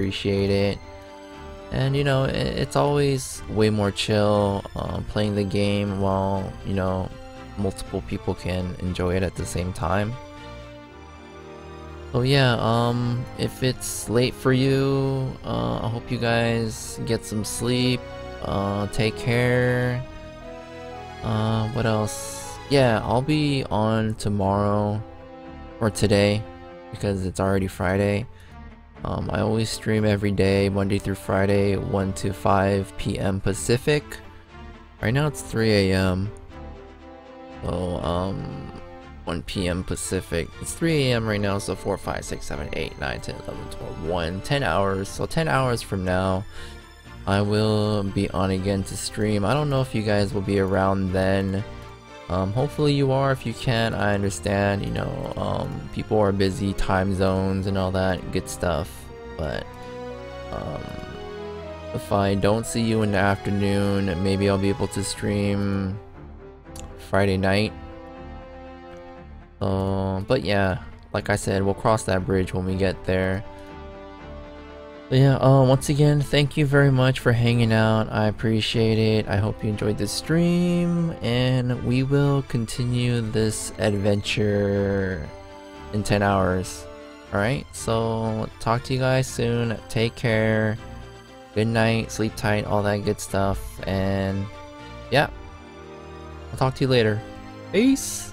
appreciate it. And you know, it's always way more chill uh, playing the game while, you know, multiple people can enjoy it at the same time. So yeah, um, if it's late for you, uh, I hope you guys get some sleep, uh, take care. Uh, what else? Yeah, I'll be on tomorrow, or today, because it's already Friday. Um, I always stream every day, Monday through Friday, 1 to 5 p.m. Pacific. Right now it's 3 a.m. So, um, 1 p.m. Pacific. It's 3 a.m. right now, so 4, 5, 6, 7, 8, 9, 10, 11, 12, 1, 10 hours. So 10 hours from now, I will be on again to stream. I don't know if you guys will be around then. Um, hopefully you are. If you can, I understand. You know, um, people are busy, time zones and all that good stuff. But um, if I don't see you in the afternoon, maybe I'll be able to stream Friday night. Uh, but yeah, like I said, we'll cross that bridge when we get there. But yeah, uh, once again, thank you very much for hanging out. I appreciate it. I hope you enjoyed this stream, and we will continue this adventure in 10 hours. Alright, so talk to you guys soon. Take care. Good night, sleep tight, all that good stuff. And yeah, I'll talk to you later. Peace!